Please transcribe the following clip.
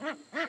Ha, ha, ha.